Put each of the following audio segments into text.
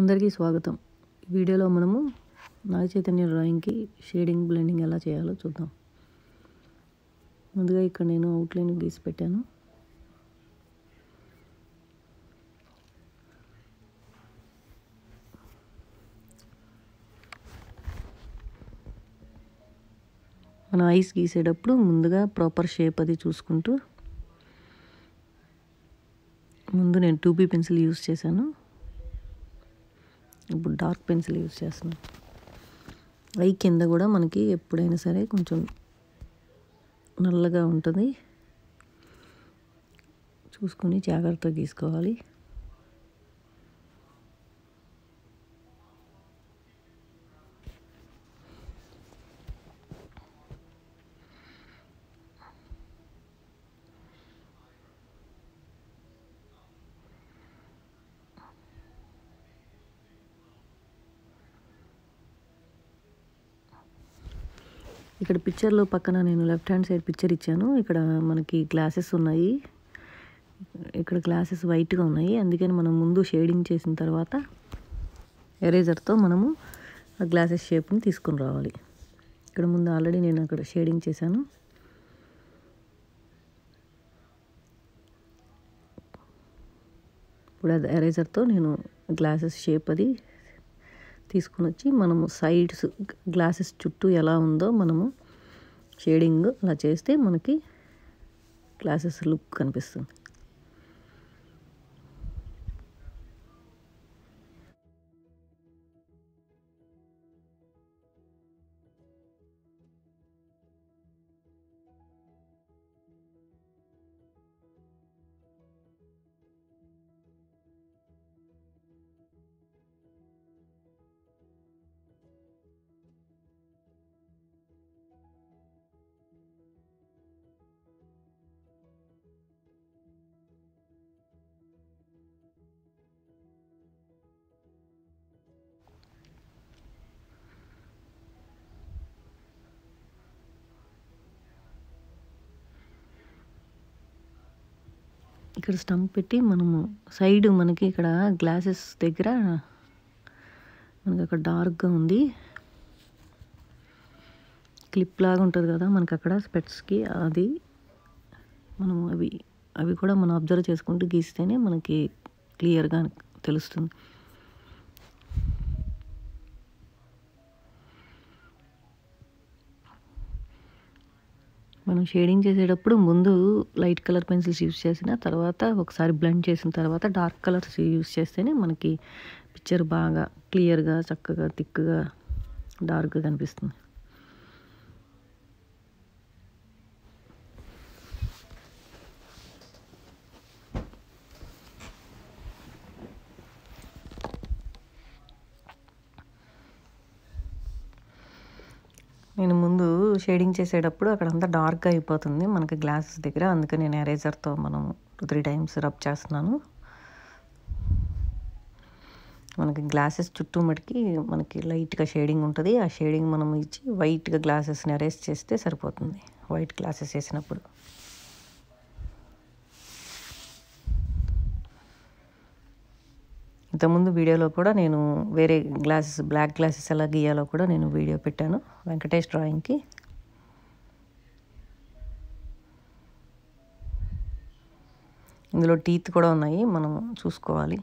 అందరికీ స్వాగతం. ఈ వీడియోలో మనము నాగ చైతన్య డ్రాయింగ్కి షేడింగ్ బ్లెండింగ్ ఎలా చేయాలో చూద్దాం. ముందుగా ఇక్కడ నేను అవుట్లైన్ గీసి పెట్టాను. మన ఐస్ గీసేటప్పుడు ముందుగా ప్రాపర్ షేప్ అది చూసుకుంటూ ముందు నేను టూ బీ పెన్సిల్ యూస్ చేశాను. ఇప్పుడు డార్క్ పెన్సిల్ యూస్ చేస్తున్నాను ఐ కింద కూడా మనకి ఎప్పుడైనా సరే కొంచెం నల్లగా ఉంటుంది. చూసుకొని జాగ్రత్తగా గీసుకోవాలి. ఇక్కడ పిక్చర్లో పక్కన నేను లెఫ్ట్ హ్యాండ్ సైడ్ పిక్చర్ ఇచ్చాను. ఇక్కడ మనకి గ్లాసెస్ ఉన్నాయి. ఇక్కడ గ్లాసెస్ వైట్గా ఉన్నాయి. అందుకని మనం ముందు షేడింగ్ చేసిన తర్వాత ఎరేజర్తో మనము ఆ గ్లాసెస్ షేప్ని తీసుకుని రావాలి. ఇక్కడ ముందు ఆల్రెడీ నేను అక్కడ షేడింగ్ చేశాను. ఇప్పుడు అది ఎరేజర్తో నేను గ్లాసెస్ షేప్ అది తీసుకుని వచ్చి మనము సైడ్స్ గ్లాసెస్ చుట్టూ ఎలా ఉందో మనము షేడింగ్ అలా చేస్తే మనకి గ్లాసెస్ లుక్ కనిపిస్తుంది. ఇక్కడ స్టంప్ పెట్టి మనము సైడ్ మనకి ఇక్కడ గ్లాసెస్ దగ్గర మనకి అక్కడ డార్క్గా ఉంది. క్లిప్ లాగా ఉంటుంది కదా మనకి అక్కడ స్పెట్స్కి అది మనం అవి అవి కూడా మనం అబ్జర్వ్ చేసుకుంటూ గీస్తేనే మనకి క్లియర్గా తెలుస్తుంది. మనం షేడింగ్ చేసేటప్పుడు ముందు లైట్ కలర్ పెన్సిల్స్ యూస్ చేసిన తర్వాత ఒకసారి బ్లెండ్ చేసిన తర్వాత డార్క్ కలర్స్ యూస్ చేస్తేనే మనకి పిక్చర్ బాగా క్లియర్గా చక్కగా థిక్గా డార్క్గా కనిపిస్తుంది. నేను ముందు షేడింగ్ చేసేటప్పుడు అక్కడంతా డార్క్గా అయిపోతుంది మనకి గ్లాసెస్ దగ్గర. అందుకని నేను ఎరేజర్తో మనం టూ త్రీ టైమ్స్ రబ్ చేస్తున్నాను. మనకి గ్లాసెస్ చుట్టూ మటుకి మనకి లైట్గా షేడింగ్ ఉంటుంది. ఆ షేడింగ్ మనం ఇచ్చి వైట్గా గ్లాసెస్ని అరేజ్ చేస్తే సరిపోతుంది. వైట్ గ్లాసెస్ వేసినప్పుడు. ఇంతకుముందు వీడియోలో కూడా నేను వేరే గ్లాసెస్ బ్లాక్ గ్లాసెస్ ఎలా గీయాలో కూడా నేను వీడియో పెట్టాను. వెంకటేష్ డ్రాయింగ్కి ఇందులో టీత్ కూడా ఉన్నాయి. మనం చూసుకోవాలి.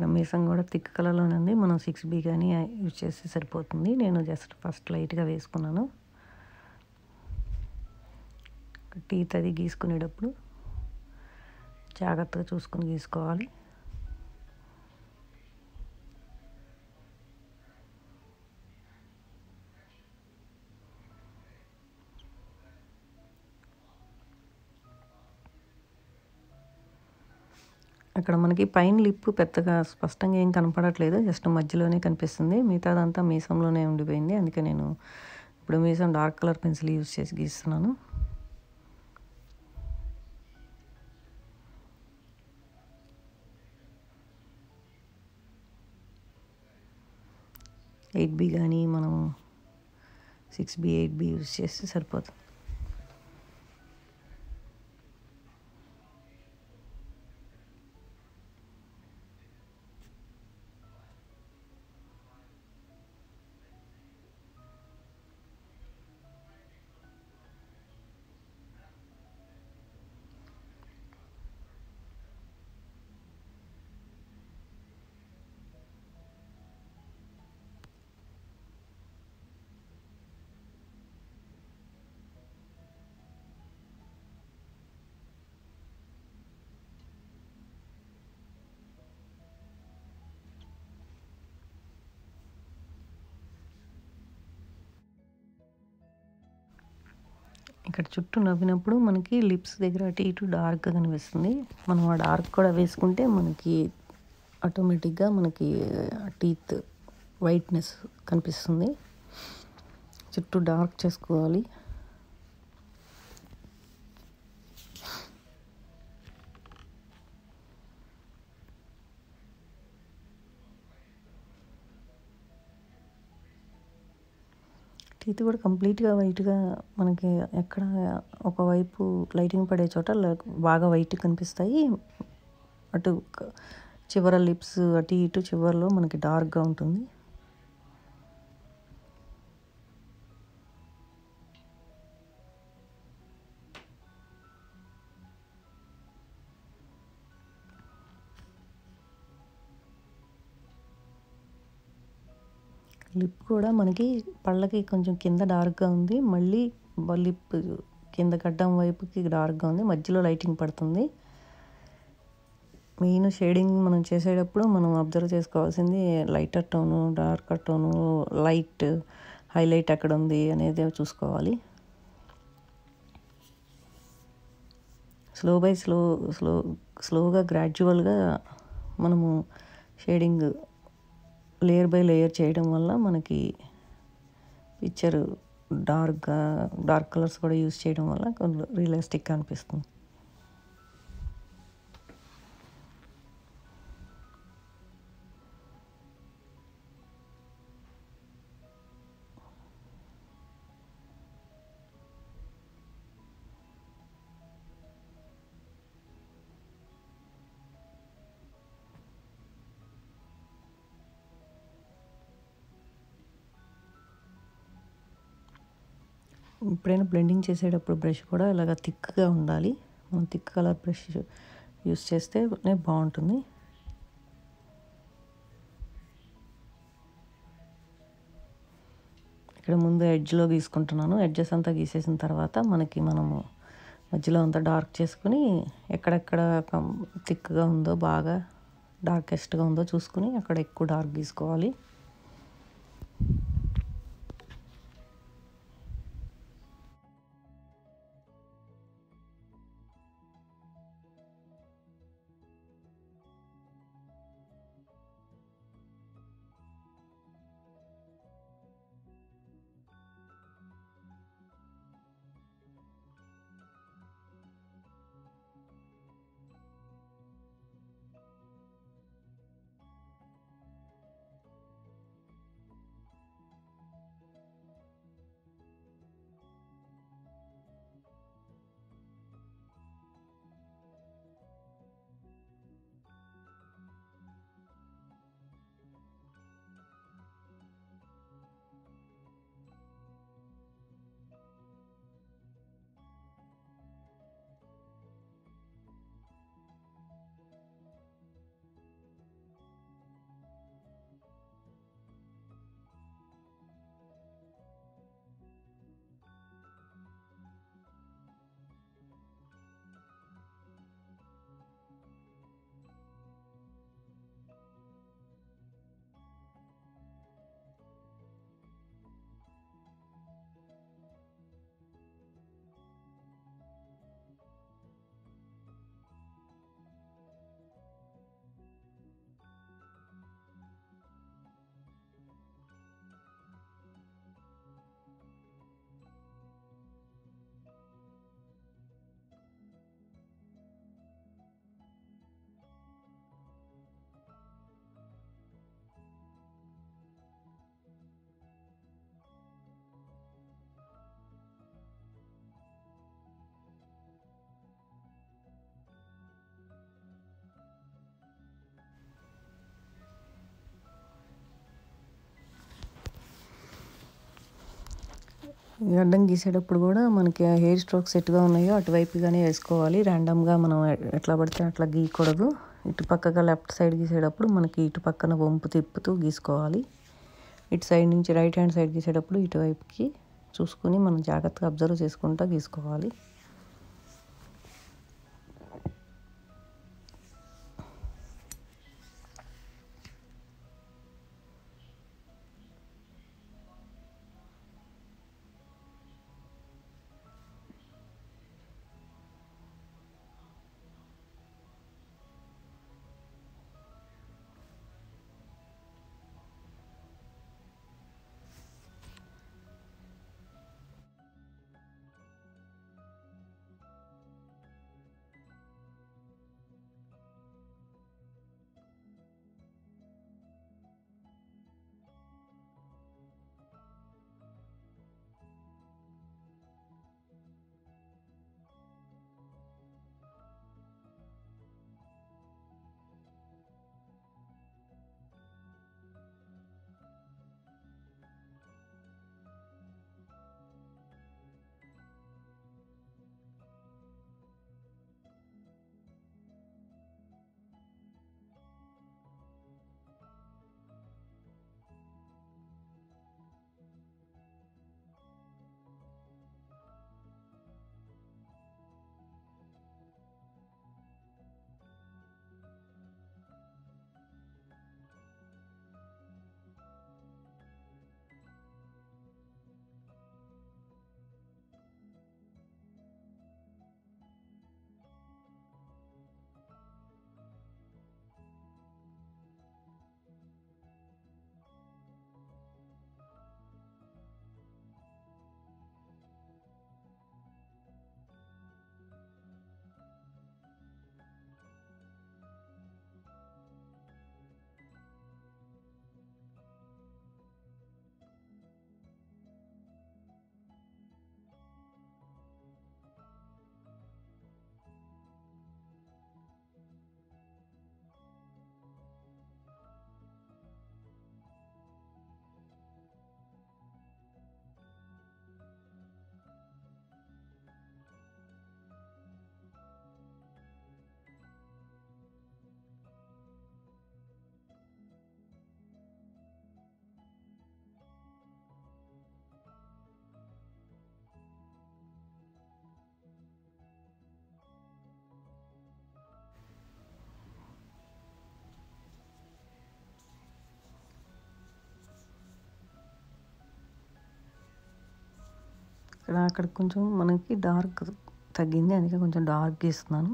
ఇక్కడ మీసం కూడా థిక్ కలర్లోనే ఉంది. మనం సిక్స్ బి కానీ యూజ్ చేస్తే సరిపోతుంది. నేను జస్ట్ ఫస్ట్ లైట్గా వేసుకున్నాను. టీత్ అది గీసుకునేటప్పుడు జాగ్రత్తగా చూసుకుని గీసుకోవాలి. అక్కడ మనకి పైన లిప్ పెద్దగా స్పష్టంగా ఏం కనపడట్లేదు జస్ట్ మధ్యలోనే కనిపిస్తుంది. మిగతాదంతా మీసంలోనే ఉండిపోయింది. అందుకే నేను ఇప్పుడు మీసం డార్క్ కలర్ పెన్సిల్ యూజ్ చేసి గీస్తున్నాను. ఎయిట్ బి కానీ మనం six B eight B use చేస్తే సరిపోతుంది. ఇక్కడ చుట్టూ నవ్వినప్పుడు మనకి లిప్స్ దగ్గర అటు ఇటు డార్క్గా కనిపిస్తుంది. మనం ఆ డార్క్ కూడా వేసుకుంటే మనకి ఆటోమేటిక్గా మనకి టీత్ వైట్నెస్ కనిపిస్తుంది. చుట్టూ డార్క్ చేసుకోవాలి. టీత్ కూడా కంప్లీట్గా వైట్గా మనకి ఎక్కడ ఒకవైపు లైటింగ్ పడే చోట బాగా వైట్ కనిపిస్తాయి. అటు చివర లిప్స్ అటు ఇటు చివరిలో మనకి డార్క్గా ఉంటుంది. కూడా మనకి పళ్ళకి కొంచెం కింద డార్క్గా ఉంది. మళ్ళీ లిప్ కింద గడ్డం వైపుకి డార్క్గా ఉంది. మధ్యలో లైటింగ్ పడుతుంది. మెయిన్ షేడింగ్ మనం చేసేటప్పుడు మనం అబ్జర్వ్ చేసుకోవాల్సింది lighter tone darker tone light highlight ఎక్కడ ఉంది అనేది చూసుకోవాలి. స్లో బై స్లో స్లో స్లోగా గ్రాడ్యువల్గా మనము షేడింగ్ లేయర్ బై లేయర్ చేయడం వల్ల మనకి పిక్చర్ డార్క్గా డార్క్ కలర్స్ కూడా యూస్ చేయడం వల్ల కొంచెం రియలిస్టిక్గా అనిపిస్తుంది. ఎప్పుడైనా బ్లెండింగ్ చేసేటప్పుడు బ్రష్ కూడా ఇలాగ థిక్గా ఉండాలి. మనం థిక్ కలర్ బ్రష్ యూస్ చేస్తేనే బాగుంటుంది. ఇక్కడ ముందు ఎడ్జ్లో గీసుకుంటున్నాను. ఎడ్జెస్ అంతా గీసేసిన తర్వాత మనకి మనము మధ్యలో అంతా డార్క్ చేసుకుని ఎక్కడెక్కడ థిక్గా ఉందో బాగా డార్కెస్ట్గా ఉందో చూసుకుని అక్కడ ఎక్కువ డార్క్ గీసుకోవాలి. గడ్డం అడ్డం గీసేటప్పుడు కూడా మనకి ఆ హెయిర్ స్ట్రోక్స్ ఎటుగా ఉన్నాయో అటువైపుగానే వేసుకోవాలి. ర్యాండమ్గా మనం ఎట్లా పడితే అట్లా గీయకూడదు. ఇటు పక్కగా లెఫ్ట్ సైడ్ గీసేటప్పుడు మనకి ఇటు పక్కన వంపు తిప్పుతూ గీసుకోవాలి. ఇటు సైడ్ నుంచి రైట్ హ్యాండ్ సైడ్ గీసేటప్పుడు ఇటువైపుకి చూసుకొని మనం జాగ్రత్తగా అబ్జర్వ్ చేసుకుంటూ గీసుకోవాలి. ఇక్కడ అక్కడ కొంచెం మనకి డార్క్ తగ్గింది. అందుకే కొంచెం డార్క్ గీస్తున్నాను.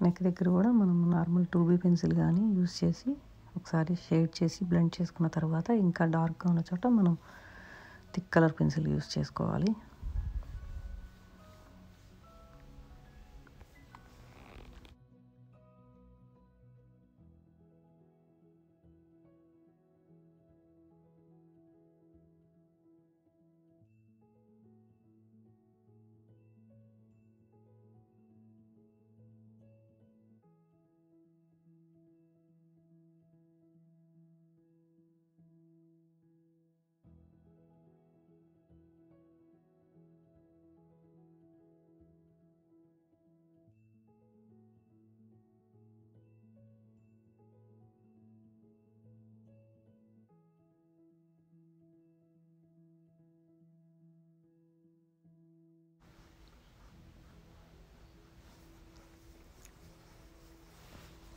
నెక్ దగ్గర కూడా మనం నార్మల్ టూ బీ పెన్సిల్ కానీ యూస్ చేసి ఒకసారి షేడ్ చేసి బ్లెండ్ చేసుకున్న తర్వాత ఇంకా డార్క్గా ఉన్న చోట మనం థిక్ కలర్ పెన్సిల్ యూస్ చేసుకోవాలి.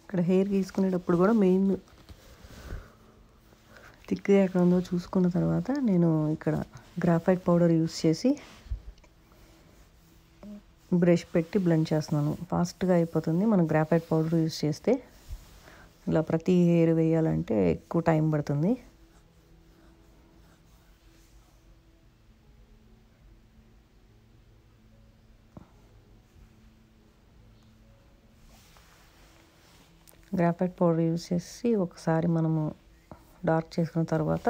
ఇక్కడ హెయిర్ గీసుకునేటప్పుడు కూడా మెయిన్ థిక్గా ఎక్కడ ఉందో చూసుకున్న తర్వాత నేను ఇక్కడ గ్రాఫైట్ పౌడర్ యూస్ చేసి బ్రష్ పెట్టి బ్లెండ్ చేస్తున్నాను. ఫాస్ట్గా అయిపోతుంది మనం గ్రాఫైట్ పౌడర్ యూస్ చేస్తే. ఇలా ప్రతి హెయిర్ వేయాలంటే ఎక్కువ టైం పడుతుంది. గ్రాఫైట్ పౌడర్ యూస్ చేసి ఒకసారి మనము డార్క్ చేసుకున్న తర్వాత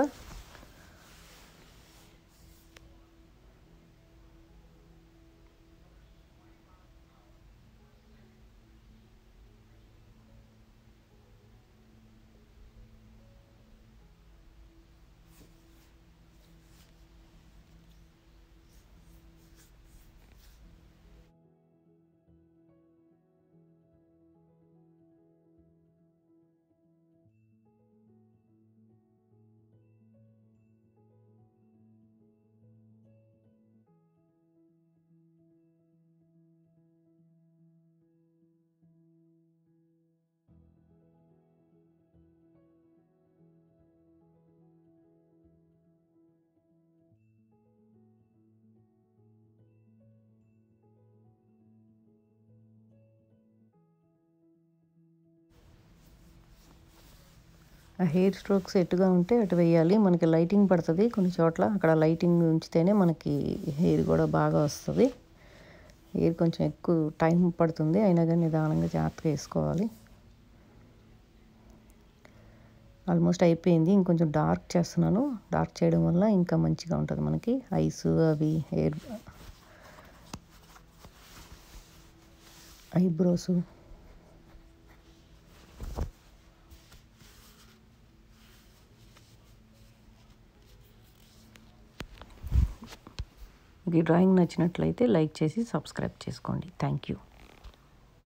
ఆ హెయిర్ స్ట్రోక్స్ ఎటుగా ఉంటే అటు వేయాలి. మనకి లైటింగ్ పడుతుంది కొన్ని చోట్ల. అక్కడ లైటింగ్ ఉంచితేనే మనకి హెయిర్ కూడా బాగా వస్తుంది. హెయిర్ కొంచెం ఎక్కువ టైం పడుతుంది. అయినా కానీ నిదానంగా జాగ్రత్తగా వేసుకోవాలి. ఆల్మోస్ట్ అయిపోయింది. ఇంకొంచెం డార్క్ చేస్తున్నాను. డార్క్ చేయడం వల్ల ఇంకా మంచిగా ఉంటుంది మనకి. ఐస్ అవి హెయిర్ ఐబ్రోస్ ఈ డ్రాయింగ్ నచ్చినట్లయితే లైక్ చేసి సబ్స్క్రైబ్ చేసుకోండి. Thank you.